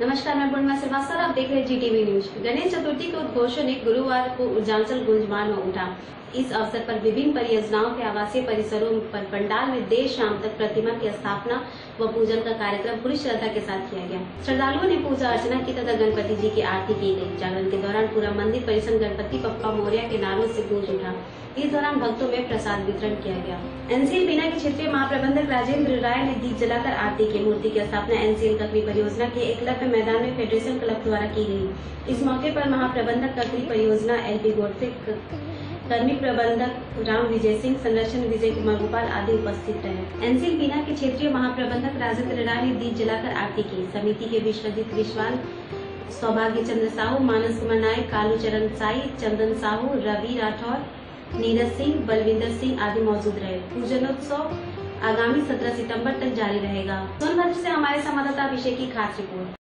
नमस्कार, मैं पूर्णिमा श्रीवास्तव आप देख रहे हैं Zee TV news Ganesh Chaturthi के उद्घोषण ने गुरुवार को ऊर्जांचल गुंजमान में उठा। इस अवसर पर विभिन्न परियोजनाओं के आवासीय परिसरों पर पंडाल में देर शाम तक प्रतिमा की स्थापना व पूजन का कार्यक्रम पूरी श्रद्धा के साथ किया गया। श्रद्धालुओं ने पूजा अर्चना की तथा गणपति जी की आरती की गई। जागरण के दौरान पूरा मंदिर परिसर गणपति पप्पा मौर्य के नारों से गूंज उठा। इस दौरान भक्तों में प्रसाद वितरण किया गया। एनसीएल बीना के क्षेत्रीय महाप्रबंधक राजेंद्र राय ने दीप जलाकर आरती की। मूर्ति की स्थापना एनसीएल ककरी परियोजना के एकलव्य मैदान में फेडरेशन क्लब द्वारा की गई। इस मौके पर महाप्रबंधक ककरी परियोजना एलपी गोडसे कर्मी प्रबंधक राम विजय सिंह, संरक्षण विजय कुमार गोपाल आदि उपस्थित रहे। एनसीएल बीना के क्षेत्रीय महाप्रबंधक राजेंद्र राय ने दीप जलाकर आरती की। समिति के विश्वजीत विश्वाल, सौभाग्य चंद्र साहू, मानस कुमार नायक, कालू चरण साई, चंदन साहू, रवि राठौर, नीरज सिंह, बलविंदर सिंह आदि मौजूद रहे। पूजनोत्सव आगामी 17 सितंबर तक जारी रहेगा। सोनभद्र से हमारे संवाददाता अभिषेक की खास रिपोर्ट।